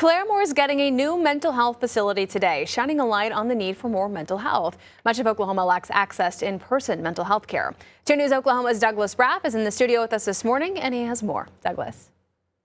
Claremore is getting a new mental health facility today, shining a light on the need for more mental health. Much of Oklahoma lacks access to in-person mental health care. 2 News Oklahoma's Douglas Braff is in the studio with us this morning, and he has more. Douglas.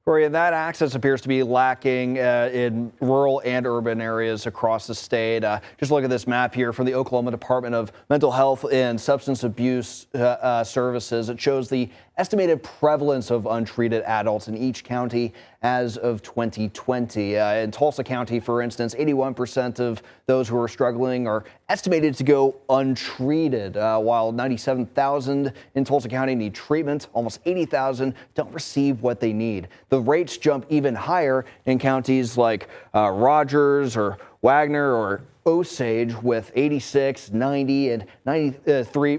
Corey, that access appears to be lacking uh, in rural and urban areas across the state. Uh, just look at this map here from the Oklahoma Department of Mental Health and Substance Abuse uh, uh Services. It shows the estimated prevalence of untreated adults in each county as of 2020. Uh, in Tulsa County, for instance, 81% of those who are struggling are estimated to go untreated, uh, while 97,000 in Tulsa County need treatment. Almost 80,000 don't receive what they need. The rates jump even higher in counties like uh, Rogers or Wagoner or Osage with 86, 90, and 93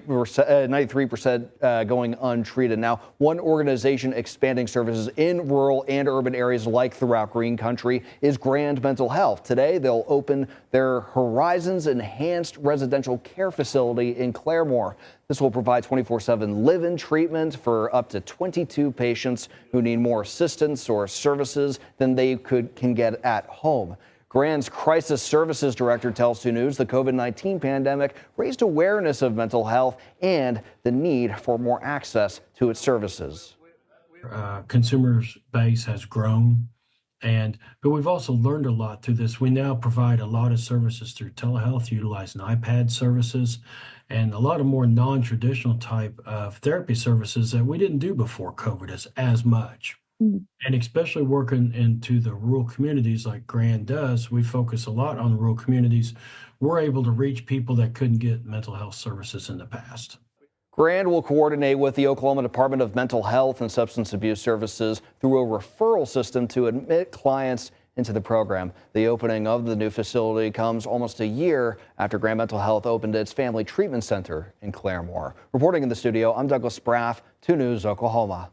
percent uh, uh, going untreated. Now, one organization expanding services in rural and urban areas like throughout Green Country is Grand Mental Health. Today, they'll open their Horizons Enhanced Residential Care Facility in Claremore. This will provide 24-7 live-in treatment for up to 22 patients who need more assistance or services than they could can get at home. Grand's Crisis Services Director tells 2 News. The COVID 19 pandemic raised awareness of mental health and the need for more access to its services. Uh, consumers base has grown and but we've also learned a lot through this. We now provide a lot of services through telehealth utilizing ipad services and a lot of more non-traditional type of therapy services that we didn't do before covid as, as much Mm. And especially working into the rural communities like Grand does, we focus a lot on the rural communities. We're able to reach people that couldn't get mental health services in the past. Grand will coordinate with the Oklahoma Department of Mental Health and Substance Abuse Services through a referral system to admit clients into the program. The opening of the new facility comes almost a year after Grand Mental Health opened its Family Treatment Center in Claremore. Reporting in the studio, I'm Douglas Braff, 2 News Oklahoma.